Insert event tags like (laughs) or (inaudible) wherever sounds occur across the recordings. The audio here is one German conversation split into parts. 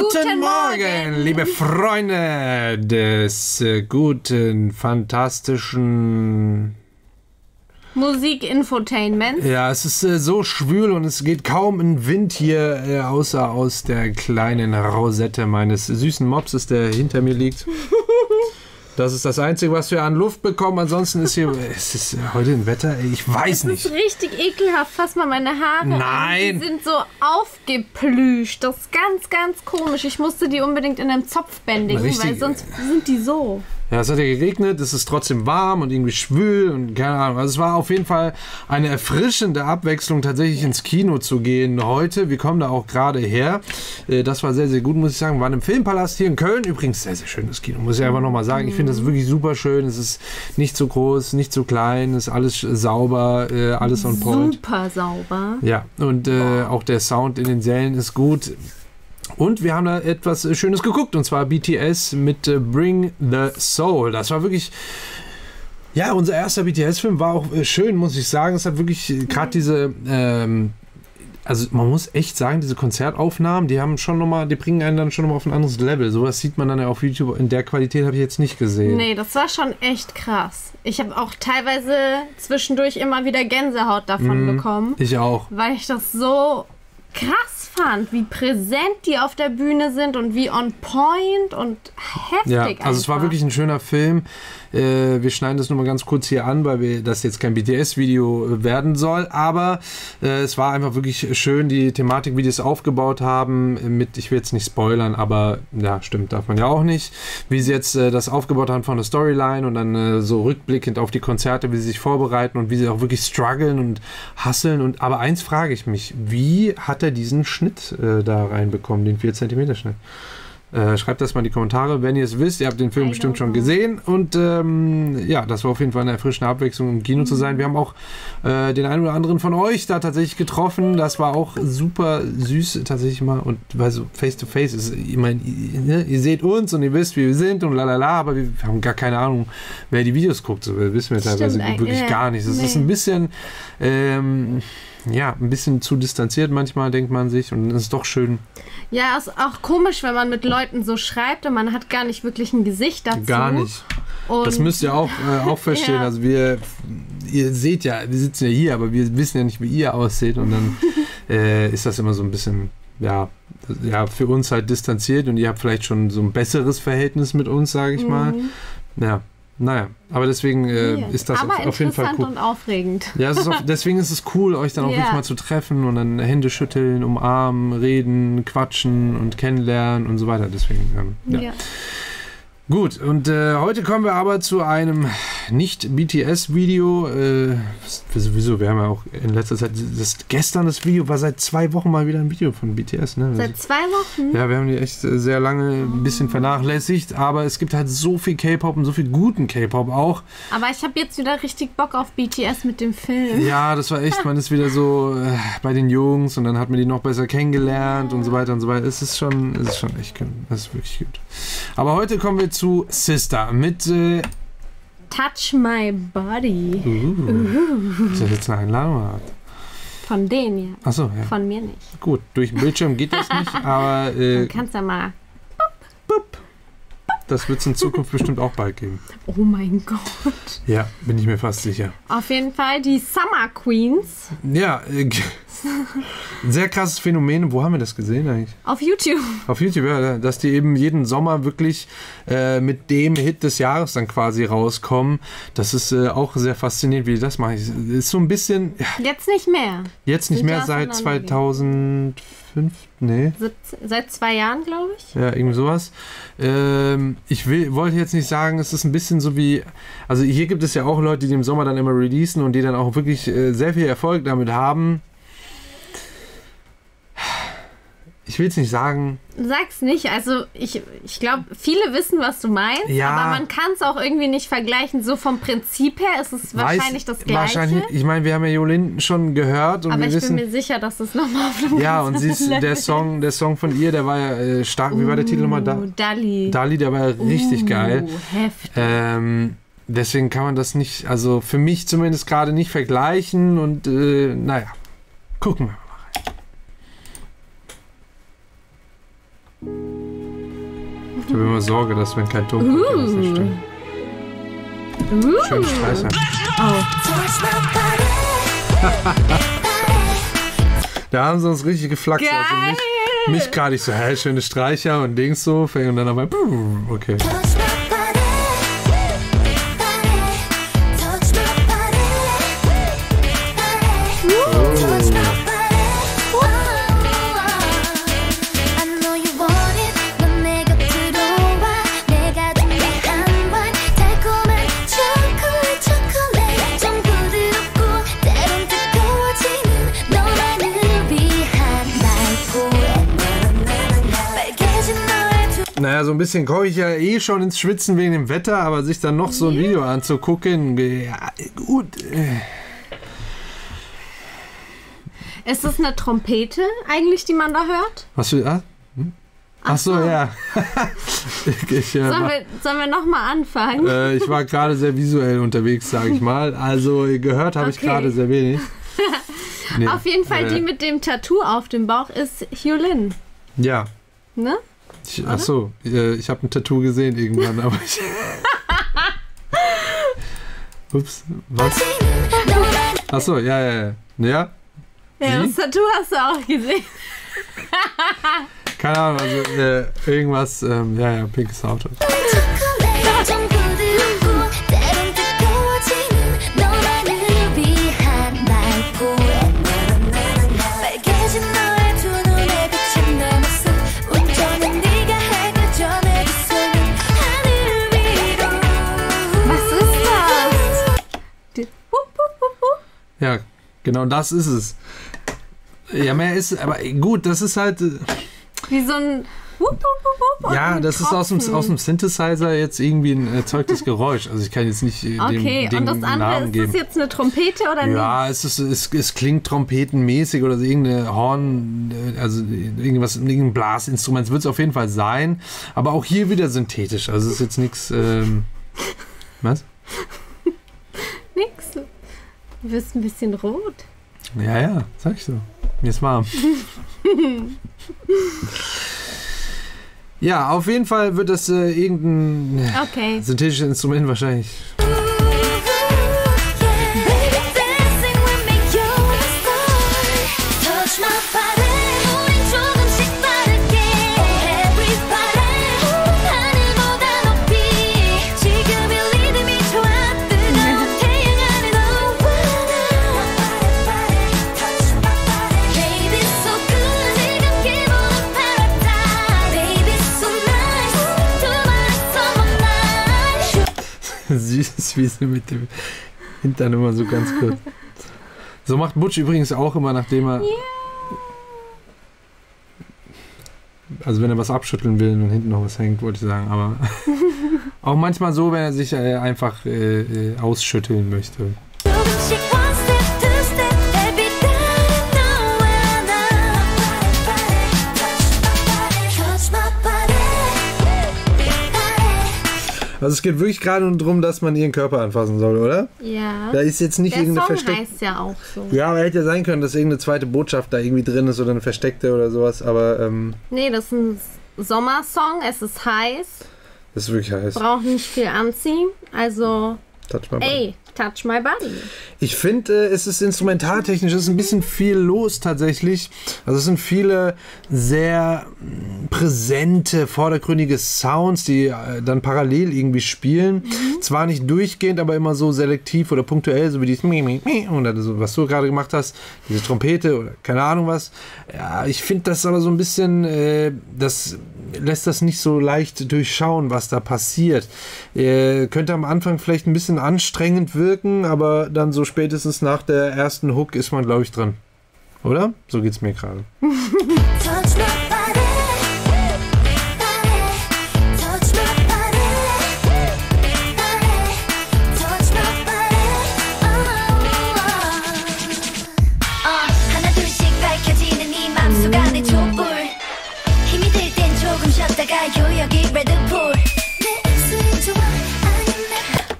Guten Morgen, liebe Freunde des äh, guten, fantastischen. Musikinfotainment. Ja, es ist äh, so schwül und es geht kaum ein Wind hier, äh, außer aus der kleinen Rosette meines süßen Mopses, der hinter mir liegt. Das ist das Einzige, was wir an Luft bekommen. Ansonsten ist hier. (laughs) Es ist heute ein Wetter, ich weiß Das nicht. ist richtig ekelhaft. Fass mal meine Haare Nein. an. Die sind so aufgeplüscht. Das ist ganz, ganz komisch. Ich musste die unbedingt in einem Zopf bändigen, Richtig. weil sonst sind die so. Ja, es hat ja geregnet, es ist trotzdem warm und irgendwie schwül und keine Ahnung. Also es war auf jeden Fall eine erfrischende Abwechslung, tatsächlich ins Kino zu gehen heute. Wir kommen da auch gerade her. Äh, Das war sehr, sehr gut, muss ich sagen. Wir waren im Filmpalast hier in Köln. Übrigens sehr, sehr schönes Kino, muss ich einfach nochmal sagen. Ich finde das wirklich super schön. Es ist nicht zu groß, nicht zu klein, es ist alles sauber, äh, alles on point. Super sauber. Ja, und äh, auch der Sound in den Sälen ist gut. Und wir haben da etwas äh, Schönes geguckt, und zwar BTS mit äh, Bring the Soul. Das war wirklich. Ja, unser erster BTS-Film war auch äh, schön, muss ich sagen. Es hat wirklich gerade diese. Ähm, also man muss echt sagen, diese Konzertaufnahmen, die haben schon nochmal, die bringen einen dann schon nochmal auf ein anderes Level. Sowas sieht man dann ja auf YouTube. In der Qualität habe ich jetzt nicht gesehen. Nee, das war schon echt krass. Ich habe auch teilweise zwischendurch immer wieder Gänsehaut davon Mhm. bekommen, Ich auch. weil ich das so krass fand, wie präsent die auf der Bühne sind und wie on point und heftig. Ja, also es war einfach. wirklich ein schöner Film. Äh, wir schneiden das nur mal ganz kurz hier an, weil wir, das jetzt kein BTS-Video werden soll. Aber äh, es war einfach wirklich schön, die Thematik, wie die es aufgebaut haben. äh, Mit, ich will jetzt nicht spoilern, aber ja, stimmt, darf man ja auch nicht. Wie sie jetzt äh, das aufgebaut haben von der Storyline und dann äh, so rückblickend auf die Konzerte, wie sie sich vorbereiten und wie sie auch wirklich strugglen und hasseln. Und aber eins frage ich mich: Wie hat er diesen Schnitt äh, da reinbekommen, den 4 cm Schnitt? Äh, schreibt das mal in die Kommentare, wenn ihr es wisst. Ihr habt den Film I bestimmt don't schon gesehen. Und ähm, ja, das war auf jeden Fall eine erfrischende Abwechslung im Kino zu sein. Wir haben auch äh, den einen oder anderen von euch da tatsächlich getroffen. Das war auch super süß tatsächlich mal. Und weil so face to face ist, ich meine, ihr, ne, ihr seht uns und ihr wisst, wie wir sind und lalala, aber wir haben gar keine Ahnung, wer die Videos guckt. So, wissen wir Stimmt, teilweise eigentlich, wirklich ja. gar nicht. Das ist Nee. ein bisschen, ähm, ja, ein bisschen zu distanziert manchmal, denkt man sich. Und es ist doch schön, Ja, ist auch komisch, wenn man mit Leuten so schreibt und man hat gar nicht wirklich ein Gesicht dazu. gar nicht. Und Das müsst ihr auch, äh, auch (laughs) verstehen. Ja. Also wir, ihr seht ja, wir sitzen ja hier, aber wir wissen ja nicht, wie ihr aussieht. Und dann (laughs) äh, ist das immer so ein bisschen, ja, ja, für uns halt distanziert und ihr habt vielleicht schon so ein besseres Verhältnis mit uns, sage ich mal. Mhm. Ja, naja. Aber deswegen äh, ist das Aber auf, auf jeden Fall interessant cool. und aufregend. Ja, ist auch, (laughs) deswegen ist es cool, euch dann auch wirklich mal zu treffen und dann Hände schütteln, umarmen, reden, quatschen und kennenlernen und so weiter. Deswegen, ähm, ja. Ja. Gut, und äh, heute kommen wir aber zu einem Nicht-BTS-Video. Äh, sowieso, wir haben ja auch in letzter Zeit, das, gestern das Video war seit zwei Wochen mal wieder ein Video von BTS. Ne? Seit zwei Wochen? ja, wir haben die echt sehr lange ein bisschen vernachlässigt, aber es gibt halt so viel K-Pop und so viel guten K-Pop auch. Aber ich habe jetzt wieder richtig Bock auf BTS mit dem Film. Ja, das war echt, man ist wieder so äh, bei den Jungs und dann hat man die noch besser kennengelernt und so weiter und so weiter. Es ist schon, es ist schon echt gut. Es ist wirklich gut. Aber heute kommen wir zu Sister mit äh, Touch My Body. Uh, ist das jetzt eine Einladung? oder? Von denen ja. Achso, ja. Von mir nicht. Gut, durch den Bildschirm geht das nicht, (laughs) aber äh, Du kannst ja mal. das wird es in Zukunft bestimmt auch bald geben. Oh mein Gott. Ja, bin ich mir fast sicher. Auf jeden Fall die Summer Queens Ja, äh, ein sehr krasses Phänomen. Wo haben wir das gesehen eigentlich? auf YouTube. Auf YouTube, ja, dass die eben jeden Sommer wirklich äh, mit dem Hit des Jahres dann quasi rauskommen. Das ist äh, auch sehr faszinierend, wie die das machen. Ist so ein bisschen, ja, Jetzt nicht mehr. jetzt nicht Sind mehr seit auseinandergegangen. 2005, nee. 17 Seit zwei Jahren, glaube ich. Ja, irgendwie sowas. Ähm, ich will, wollte jetzt nicht sagen, es ist ein bisschen so wie, also hier gibt es ja auch Leute, die im Sommer dann immer releasen und die dann auch wirklich äh, sehr viel Erfolg damit haben. Ich will es nicht sagen, Sag's nicht. Also ich, ich glaube, viele wissen, was du meinst, Ja. aber man kann es auch irgendwie nicht vergleichen. So vom Prinzip her ist es wahrscheinlich das Gleiche. Wahrscheinlich, ich meine, wir haben ja Jolin schon gehört und aber wir ich wissen. bin mir sicher, dass es nochmal auf einem Ja, und sie ist, der Song, der Song von ihr, der war ja äh, stark. Wie war der Titel nochmal? Da, Uh, Dali. Dali, der war ja richtig uh, geil. Heftig. Ähm, deswegen kann man das nicht, also für mich zumindest gerade nicht vergleichen und äh, naja, gucken wir mal. rein. Ich habe immer Sorge, dass wenn kein Ton kommt, uh. das nicht stimmt. Uh. Schön Streicher. (laughs) da haben sie uns richtig geflaxt. Geil. Also mich, mich gerade ich so, hä, schöne Streicher und Dings so. Und dann aber, okay. Bisschen komme ich ja eh schon ins Schwitzen wegen dem Wetter, aber sich dann noch so ein Video anzugucken, ja, gut. Ist das eine Trompete eigentlich, die man da hört? Was für. Ah? Hm? Ach so, ja. (laughs) ich, äh, sollen, wir, sollen wir nochmal anfangen? Äh, ich war gerade sehr visuell unterwegs, sage ich mal. Also gehört habe okay. ich gerade sehr wenig. (laughs) Nee, auf jeden Fall äh, die mit dem Tattoo auf dem Bauch ist Hyolin. Ja. Ne? Ich, ach so, äh, ich habe ein Tattoo gesehen irgendwann, aber ich. (laughs) Ups, was? Ach so, ja, ja, ja. Ja? Ja, das Tattoo hast du auch gesehen. Keine Ahnung, also äh, irgendwas, ähm, ja, ja, pinkes Auto. Genau das ist es. Ja, mehr ist, aber gut, das ist halt. Äh, Wie so ein. Ja, das ist aus dem, aus dem Synthesizer jetzt irgendwie ein erzeugtes Geräusch. Also ich kann jetzt nicht äh, dem okay, Ding und das andere, Namen geben. ist das jetzt eine Trompete oder nicht? Ja, es, ist, es, es klingt trompetenmäßig oder so irgendeine Horn, äh, also irgendwas, irgendein Blasinstrument. Es wird es auf jeden Fall sein. Aber auch hier wieder synthetisch. Also es ist jetzt nichts. Ähm, was? Du wirst ein bisschen rot. Ja, ja, sag ich so. Mir ist warm. (laughs) ja, auf jeden Fall wird das äh, irgendein okay. synthetisches Instrument wahrscheinlich. (laughs) Süß, wie sie mit dem Hintern immer so ganz kurz. So macht Butch übrigens auch immer, nachdem er. Yeah. Also wenn er was abschütteln will und hinten noch was hängt, wollte ich sagen. Aber (laughs) auch manchmal so, wenn er sich äh, einfach äh, äh ausschütteln möchte. Also es geht wirklich gerade nur darum, dass man ihren Körper anfassen soll, oder? Ja. Da ist jetzt nicht Der irgendeine Song versteckte. heißt ja auch so. Ja, aber hätte ja sein können, dass irgendeine zweite Botschaft da irgendwie drin ist oder eine versteckte oder sowas, aber ähm, Nee, das ist ein Sommersong, es ist heiß, das ist wirklich heiß. braucht nicht viel anziehen. Also, Touch my body. ey, touch my body. Ich finde, äh, es ist instrumentaltechnisch, es ist ein bisschen viel los tatsächlich. Also es sind viele sehr mh, präsente, vordergründige Sounds, die äh, dann parallel irgendwie spielen. Zwar nicht durchgehend, aber immer so selektiv oder punktuell, so wie dieses Mi, Mi, Mi, oder so, was du gerade gemacht hast, diese Trompete oder keine Ahnung was. Ja, ich finde das aber so ein bisschen, äh, das lässt das nicht so leicht durchschauen, was da passiert. Äh, könnte am Anfang vielleicht ein bisschen anstrengend wirken, aber dann so spätestens nach der ersten Hook ist man, glaube ich, dran. Oder? So geht's mir gerade. (laughs)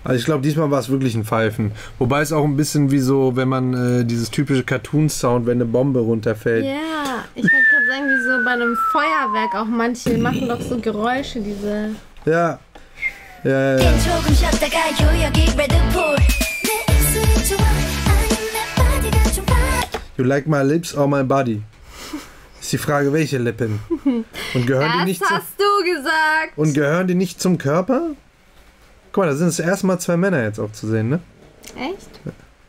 Also ich glaube, diesmal war es wirklich ein Pfeifen. Wobei es auch ein bisschen wie so, wenn man äh, dieses typische Cartoon-Sound, wenn eine Bombe runterfällt. Ja, ich wollte gerade sagen, wie so bei einem Feuerwerk auch manche machen doch so Geräusche, diese. Ja. Ja, ja, ja. You like my lips or my body? Ist die Frage, welche Lippen? Und gehören das die nicht hast zu, du gesagt. Und gehören die nicht zum Körper? Guck mal, da sind das erste Mal zwei Männer jetzt auch zu sehen, ne? Echt?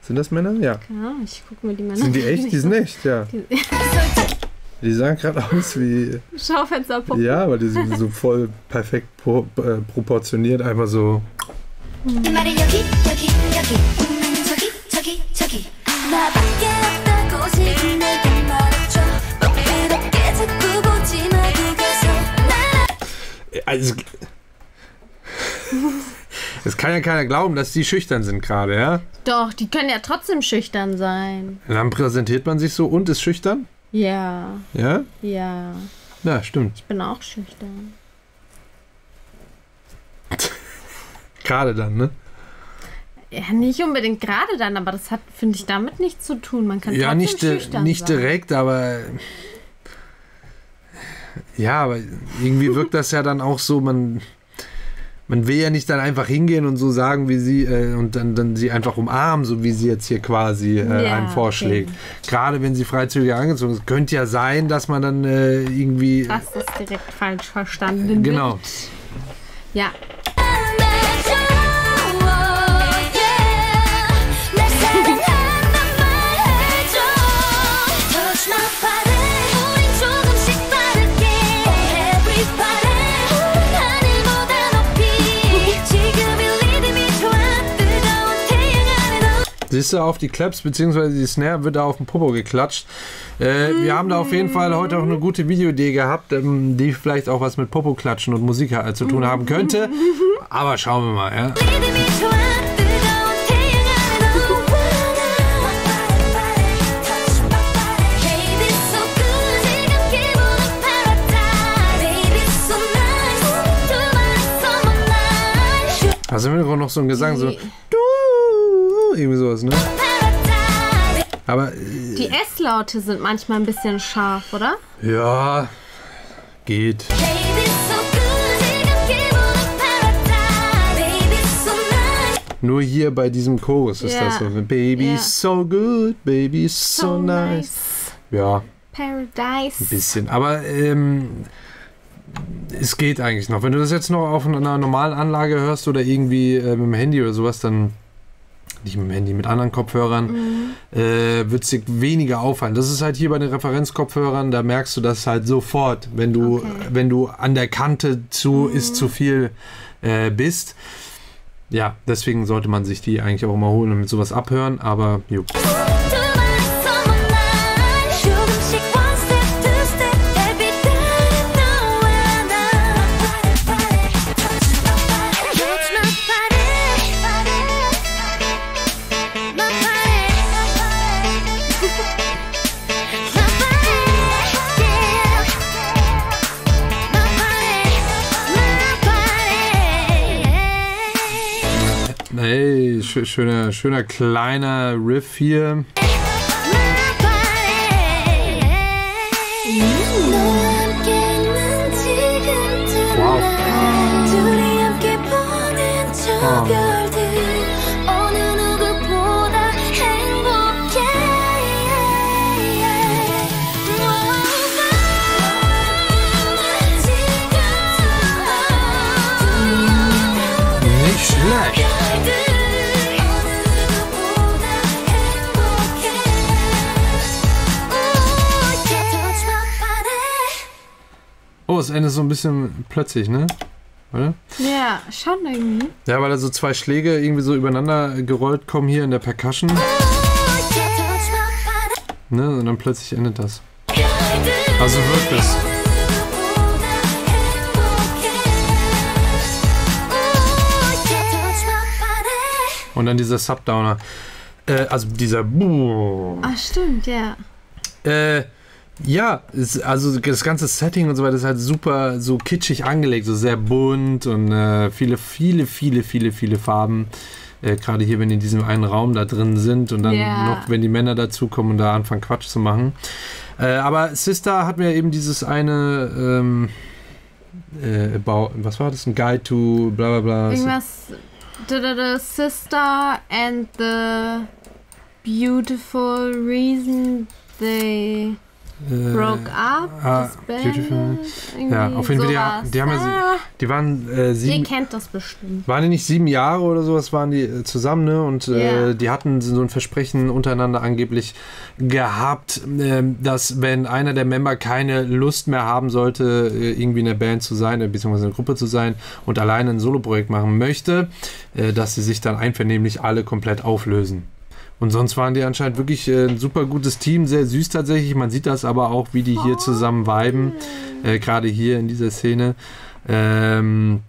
Sind das Männer? Ja. Genau, ich guck mir die Männer an. Sind die echt? Die sind echt, ja. (laughs) Die sahen gerade aus wie. Schaufensterpuppen. Ja, weil die sind so voll perfekt pro, äh, proportioniert, einfach so. Also, es kann ja keiner glauben, dass die schüchtern sind gerade, ja? Doch, die können ja trotzdem schüchtern sein. Und dann präsentiert man sich so und ist schüchtern? Ja, Ja? ja. Ja, stimmt. Ich bin auch schüchtern. (laughs) Gerade dann, ne? Ja, nicht unbedingt gerade dann, aber das hat, finde ich, damit nichts zu tun. Man kann Ja, trotzdem nicht, schüchtern nicht sein. direkt, aber. Ja, aber irgendwie wirkt das ja dann auch so, man. Man will ja nicht dann einfach hingehen und so sagen, wie sie, äh, und dann, dann sie einfach umarmen, so wie sie jetzt hier quasi äh, Ja, einen vorschlägt. okay. Gerade wenn sie freizügig angezogen ist. Könnte ja sein, dass man dann äh, irgendwie. Das direkt falsch verstanden. Genau. Wird. Ja, siehst auf die Claps bzw. die Snare wird da auf den Popo geklatscht. Äh, mm. Wir haben da auf jeden Fall heute auch eine gute Videoidee gehabt, ähm, die vielleicht auch was mit Popo klatschen und Musik halt zu tun haben könnte. Aber schauen wir mal, ja. Also im Hintergrund noch so ein Gesang, so irgendwie sowas, ne? Aber. Äh, die S-Laute sind manchmal ein bisschen scharf, oder? Ja, geht. Nur hier bei diesem Chorus ist das so. Baby yeah. so good, baby so, so nice. nice. Ja. Paradise. Ein bisschen. Aber ähm, es geht eigentlich noch. Wenn du das jetzt noch auf einer normalen Anlage hörst oder irgendwie äh, mit dem Handy oder sowas, dann nicht mit dem Handy, mit anderen Kopfhörern, äh, wird es dir weniger auffallen. Das ist halt hier bei den Referenzkopfhörern, da merkst du das halt sofort, wenn du, Okay. wenn du an der Kante zu ist zu viel äh, bist. Ja, deswegen sollte man sich die eigentlich auch immer holen und mit sowas abhören, aber jo. schöner, schöner kleiner Riff hier. Nicht schlecht. Das Ende ist so ein bisschen plötzlich, ne? Oder? Ja, schon irgendwie. Ja, weil da so zwei Schläge irgendwie so übereinander gerollt kommen hier in der Percussion. Ne? Und dann plötzlich endet das. Also wirkt es. Und dann dieser Subdowner. Äh, also dieser. Ach, stimmt, ja. Äh, ja, es, also das ganze Setting und so weiter ist halt super so kitschig angelegt, so sehr bunt und äh, viele, viele, viele, viele, viele Farben. Äh, Gerade hier, wenn die in diesem einen Raum da drin sind und dann Ja. noch, wenn die Männer dazukommen und da anfangen Quatsch zu machen. Äh, aber Sister hat mir eben dieses eine, ähm, äh, about, was war das? Ein Guide to bla bla bla. Irgendwas. The, the, the sister and the beautiful reason they broke up. ah, beautiful. Ja, auf jeden Fall, die, die haben ja, ah, die waren äh, Ihr sieben, kennt das bestimmt. waren die nicht sieben Jahre oder sowas, waren die äh, zusammen, ne? Und äh, Ja. die hatten so ein Versprechen untereinander angeblich gehabt, ähm, dass wenn einer der Member keine Lust mehr haben sollte, äh, irgendwie in der Band zu sein, äh, beziehungsweise in der Gruppe zu sein und alleine ein Soloprojekt machen möchte, äh, dass sie sich dann einvernehmlich alle komplett auflösen. Und sonst waren die anscheinend wirklich äh, ein super gutes Team, sehr süß tatsächlich. Man sieht das aber auch, wie die hier zusammen viben, äh, gerade hier in dieser Szene. Ähm,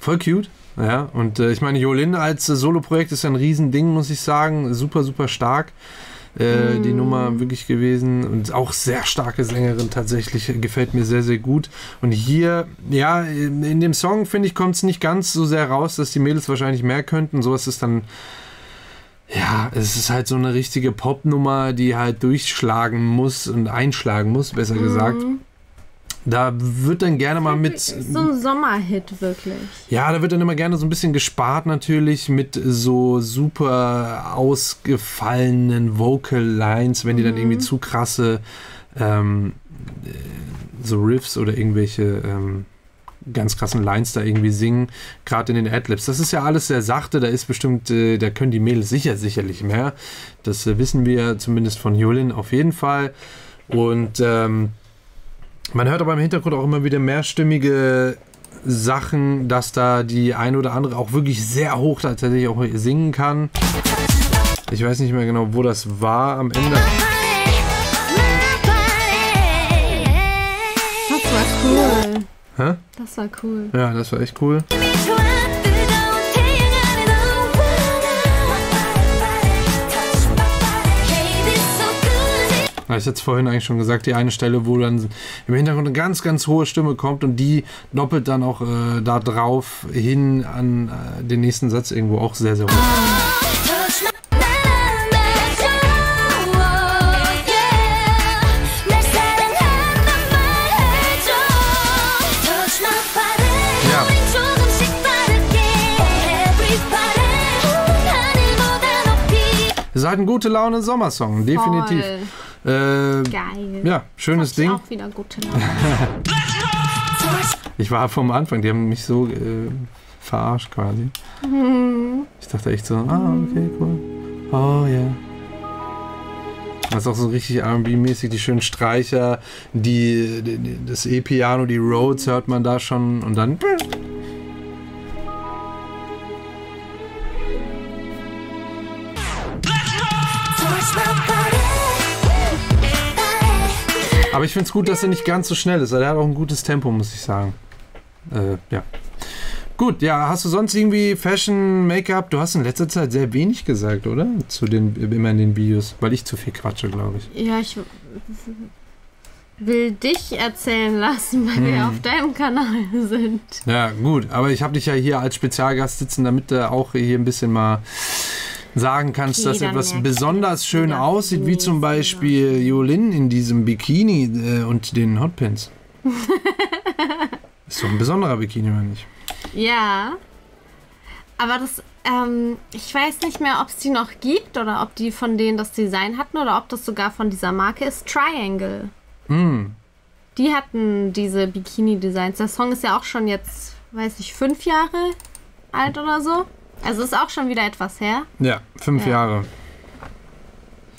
voll cute. Ja, und äh, ich meine, Jolin als äh, Soloprojekt ist ein Riesending, muss ich sagen. Super, super stark. Äh, Die Nummer wirklich gewesen und auch sehr starke Sängerin tatsächlich, äh, gefällt mir sehr, sehr gut. Und hier, ja, in in dem Song, finde ich, kommt es nicht ganz so sehr raus, dass die Mädels wahrscheinlich mehr könnten. So ist es dann, ja, es ist halt so eine richtige Popnummer, die halt durchschlagen muss und einschlagen muss, besser gesagt. Da wird dann gerne mal mit. So ein Sommerhit, wirklich. Ja, da wird dann immer gerne so ein bisschen gespart natürlich mit so super ausgefallenen Vocal Lines, wenn die dann irgendwie zu krasse ähm, äh, so Riffs oder irgendwelche ähm, ganz krassen Lines da irgendwie singen, gerade in den Adlibs. Das ist ja alles sehr sachte, da ist bestimmt, äh, da können die Mädels sicher sicherlich mehr. Das äh, wissen wir zumindest von Jolin auf jeden Fall. Und ähm, man hört aber im Hintergrund auch immer wieder mehrstimmige Sachen, dass da die eine oder andere auch wirklich sehr hoch tatsächlich auch singen kann. Ich weiß nicht mehr genau, wo das war am Ende. Das war cool. Hä? Das war cool. Ja, das war echt cool. Da ich jetzt vorhin eigentlich schon gesagt, die eine Stelle, wo dann im Hintergrund eine ganz, ganz hohe Stimme kommt und die doppelt dann auch äh, da drauf hin an äh, den nächsten Satz irgendwo auch sehr, sehr hoch. Halt ein gute Laune Sommersong, definitiv. Äh, Geil. ja, schönes Ding. auch wieder gute Laune. (laughs) Ich war vom Anfang, die haben mich so äh, verarscht quasi. Ich dachte echt so, ah, okay, cool. Oh ja. Yeah. Das ist auch so richtig R&B-mäßig, die schönen Streicher, die, die das E-Piano, die Rhodes hört man da schon und dann... Aber ich finde es gut, dass er nicht ganz so schnell ist. Er hat auch ein gutes Tempo, muss ich sagen. Äh, ja. Gut, ja, hast du sonst irgendwie Fashion, Make-up? Du hast in letzter Zeit sehr wenig gesagt, oder? Zu den, immer in den Videos, weil ich zu viel quatsche, glaube ich. Ja, ich will dich erzählen lassen, weil wir Hm. auf deinem Kanal sind. Ja, gut, aber ich habe dich ja hier als Spezialgast sitzen, damit du auch hier ein bisschen mal sagen kannst, Okay, dass etwas besonders ich schön aussieht, wie zum Beispiel Jolin in diesem Bikini äh, und den Hotpins. (laughs) ist doch ein besonderer Bikini, oder nicht? Ja. Aber das, ähm, ich weiß nicht mehr, ob es die noch gibt oder ob die von denen das Design hatten oder ob das sogar von dieser Marke ist. Triangle. Hm. Die hatten diese Bikini-Designs. Der Song ist ja auch schon jetzt, weiß ich, fünf Jahre alt oder so. Also ist auch schon wieder etwas her. Ja, fünf Ja. Jahre,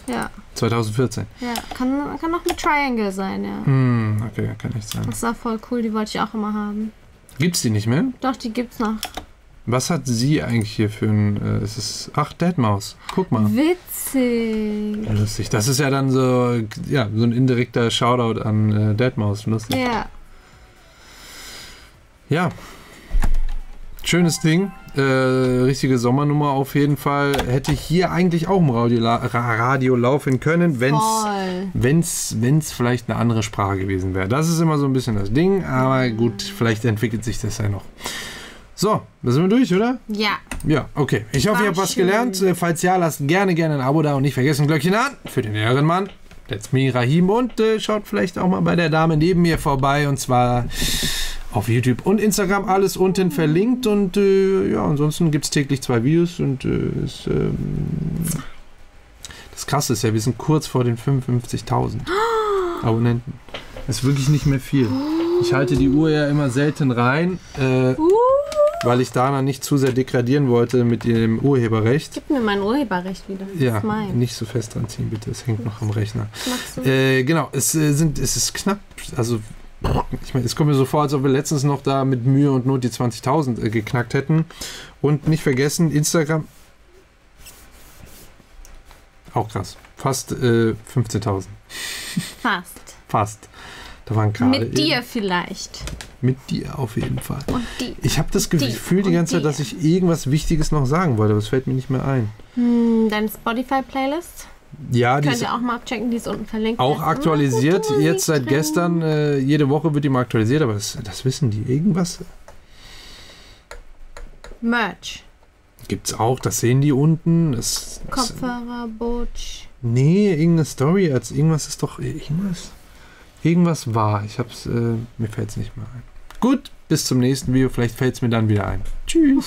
Ja, 2014. ja. Kann, kann auch mit Triangle sein, ja. Hm, okay, kann nicht sein. Das war voll cool, die wollte ich auch immer haben. Gibt's die nicht mehr? Doch, die gibt's noch. Was hat sie eigentlich hier für ein. Äh, es ist. Ach, Deadmaus. Guck mal. Witzig. Ja, lustig. Das ist ja dann so, ja, so ein indirekter Shoutout an äh, Deadmaus. Lustig. Ja. Ja. Schönes Ding. Äh, richtige Sommernummer auf jeden Fall. Hätte hier eigentlich auch im Radio, Radio laufen können, wenn's, Voll. wenn's, wenn's vielleicht eine andere Sprache gewesen wäre. Das ist immer so ein bisschen das Ding, aber gut, vielleicht entwickelt sich das ja noch. So, da sind wir durch, oder? Ja. Ja, okay. Ich hoffe, ihr habt was schön. gelernt. Äh, Falls ja, lasst gerne, gerne ein Abo da und nicht vergessen, Glöckchen an für den Ehrenmann. That's me, Rahim. Und äh, schaut vielleicht auch mal bei der Dame neben mir vorbei. Und zwar auf YouTube und Instagram. Alles unten verlinkt. Und äh, ja, ansonsten gibt es täglich zwei Videos. Und äh, es, ähm, das Krasse ist ja, wir sind kurz vor den 55.000 (gasps) Abonnenten. Das ist wirklich nicht mehr viel. Ich halte die Uhr ja immer selten rein. Äh, weil ich Dana nicht zu sehr degradieren wollte mit dem Urheberrecht. Gib mir mein Urheberrecht wieder. Das Ja, ist mein. nicht so fest dran ziehen, bitte. Es hängt noch am Rechner. Äh, genau, es, äh, sind, es ist knapp. Also, ich meine, es kommt mir so vor, als ob wir letztens noch da mit Mühe und Not die 20.000 äh, geknackt hätten. Und nicht vergessen, Instagram. Auch krass. Fast äh, 15.000. Fast. Fast. Da waren gerade. Mit dir eben- vielleicht. Mit dir auf jeden Fall. Und die. Ich habe das Gefühl die ganze Zeit, dass ich irgendwas Wichtiges noch sagen wollte, aber es fällt mir nicht mehr ein. Hm, deine Spotify-Playlist. Ja, die Könnt ihr auch mal abchecken, die ist unten verlinkt. auch ist aktualisiert. Jetzt seit gestern, äh, jede Woche wird die mal aktualisiert, aber das, das wissen die. Irgendwas Merch. gibt's auch, das sehen die unten. Das, das, Kopfhörer, Butch. nee, irgendeine Story, als irgendwas ist doch irgendwas. Irgendwas war. Ich hab's, äh, mir fällt's nicht mehr ein. Gut, bis zum nächsten Video. Vielleicht fällt's mir dann wieder ein. Tschüss.